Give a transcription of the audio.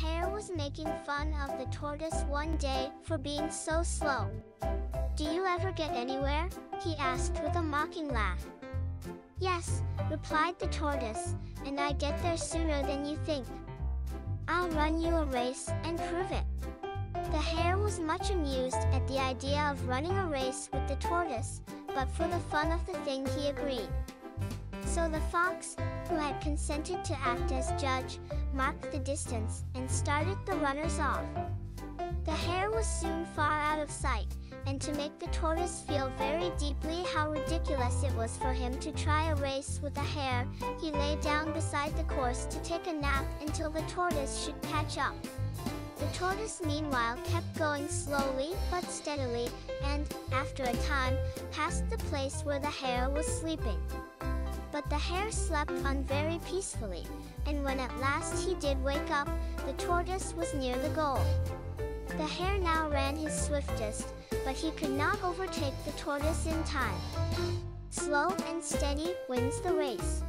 hare was making fun of the tortoise one day for being so slow. Do you ever get anywhere? he asked with a mocking laugh. Yes, replied the tortoise, and I get there sooner than you think. I'll run you a race and prove it. The hare was much amused at the idea of running a race with the tortoise, but for the fun of the thing he agreed. So the fox, who had consented to act as judge, marked the distance and started the runners off. The hare was soon far out of sight, and to make the tortoise feel very deeply how ridiculous it was for him to try a race with a hare, he lay down beside the course to take a nap until the tortoise should catch up. The tortoise meanwhile kept going slowly but steadily, and, after a time, passed the place where the hare was sleeping. But the hare slept on very peacefully, and when at last he did wake up, the tortoise was near the goal. The hare now ran his swiftest, but he could not overtake the tortoise in time. Slow and steady wins the race.